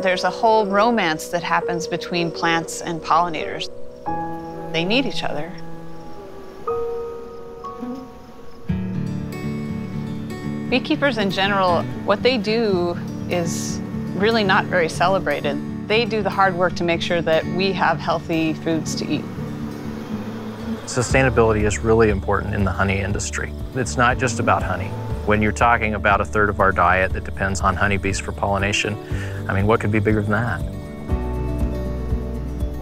There's a whole romance that happens between plants and pollinators. They need each other. Beekeepers in general, what they do is really not very celebrated. They do the hard work to make sure that we have healthy foods to eat. Sustainability is really important in the honey industry. It's not just about honey. When you're talking about a third of our diet that depends on honeybees for pollination, I mean, what could be bigger than that?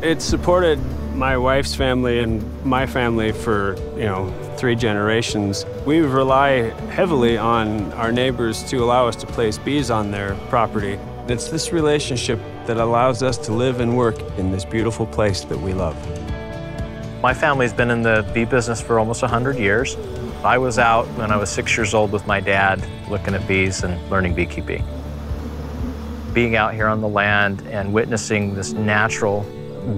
It's supported my wife's family and my family for, you know, three generations. We rely heavily on our neighbors to allow us to place bees on their property. It's this relationship that allows us to live and work in this beautiful place that we love. My family's been in the bee business for almost 100 years. I was out when I was six years old with my dad looking at bees and learning beekeeping. Being out here on the land and witnessing this natural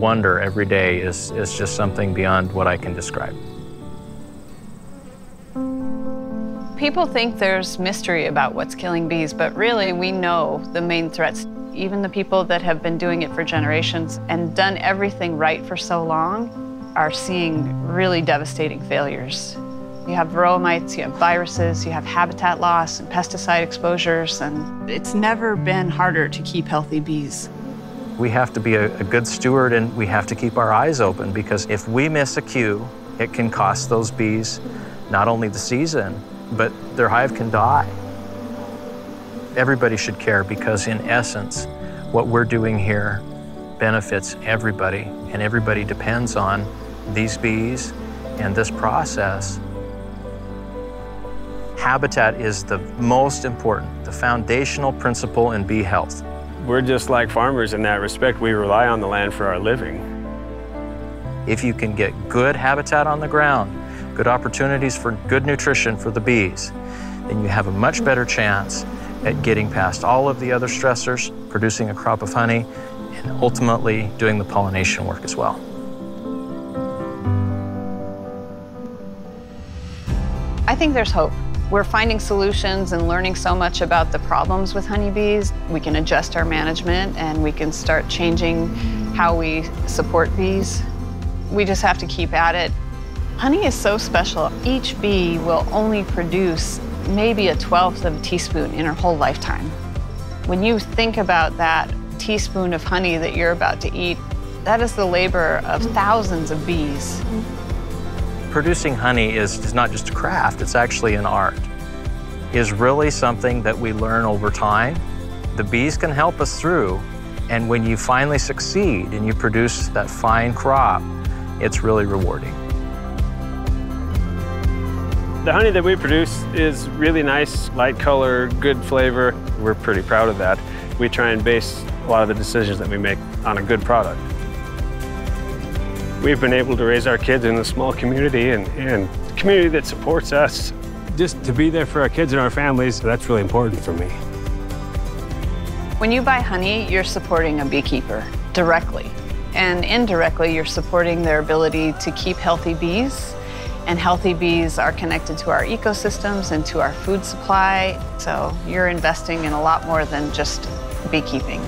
wonder every day is, is just something beyond what I can describe. People think there's mystery about what's killing bees, but really we know the main threats. Even the people that have been doing it for generations and done everything right for so long are seeing really devastating failures. You have varroa mites, you have viruses, you have habitat loss and pesticide exposures, and it's never been harder to keep healthy bees. We have to be a, a good steward and we have to keep our eyes open because if we miss a cue, it can cost those bees not only the season, but their hive can die. Everybody should care because in essence, what we're doing here benefits everybody and everybody depends on these bees and this process. Habitat is the most important, the foundational principle in bee health. We're just like farmers in that respect. We rely on the land for our living. If you can get good habitat on the ground, good opportunities for good nutrition for the bees, then you have a much better chance at getting past all of the other stressors, producing a crop of honey, and ultimately doing the pollination work as well. I think there's hope. We're finding solutions and learning so much about the problems with honeybees. We can adjust our management and we can start changing how we support bees. We just have to keep at it. Honey is so special. Each bee will only produce maybe a twelfth of a teaspoon in her whole lifetime. When you think about that teaspoon of honey that you're about to eat, that is the labor of thousands of bees. Producing honey is, is not just a craft, it's actually an art. Is really something that we learn over time. The bees can help us through, and when you finally succeed and you produce that fine crop, it's really rewarding. The honey that we produce is really nice, light color, good flavor. We're pretty proud of that. We try and base a lot of the decisions that we make on a good product. We've been able to raise our kids in a small community and, and community that supports us. Just to be there for our kids and our families, that's really important for me. When you buy honey, you're supporting a beekeeper directly. And indirectly, you're supporting their ability to keep healthy bees. And healthy bees are connected to our ecosystems and to our food supply. So you're investing in a lot more than just beekeeping.